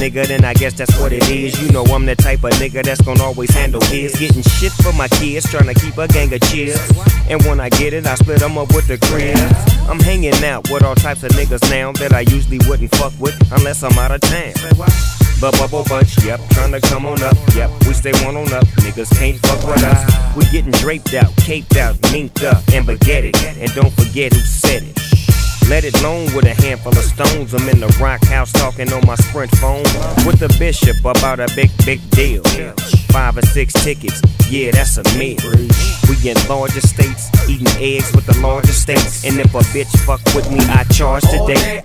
nigga, then I guess that's what it is. You know I'm the type of nigga that's gonna always handle his. Getting shit for my kids, trying to keep a gang of cheers. And when I get it, I split them up with the crib. I'm hanging out with all types of niggas now that I usually wouldn't fuck with unless I'm out of town. But bubble bunch, yep, trying to come on up, yep, we stay one on up, niggas can't fuck with us. We getting draped out, caped out, minked up, and baguette and don't forget who said it. Let it alone with a handful of stones. I'm in the rock house talking on my sprint phone with the bishop about a big, big deal. Five or six tickets, yeah, that's a meal. We in larger states, eating eggs with the larger states. And if a bitch fuck with me, I charge today.